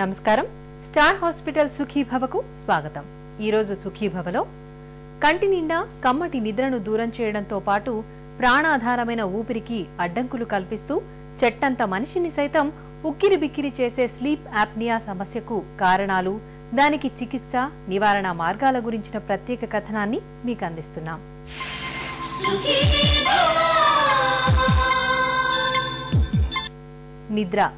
నమస్కారం. Star hospital సుఖీభవకు స్వాగతం. ఈరోజు సుఖీభవలో కంటి నిండా కమ్మటి నిద్రను దూరం చేయడంతో పాటు ప్రాణాధారమైన ఊపిరికి అడ్డంకులు కల్పిస్తూ చెట్టంత మనిషిని సైతం ఉక్కిరి బిక్కిరి చేసే స్లీప్ యాప్నియా సమస్యకు కారణాలు దానికి చికిత్స నివారణ మార్గాల గురించిన ప్రత్యేక కథనాన్ని మీకు అందిస్తున్నాం. నిద్ర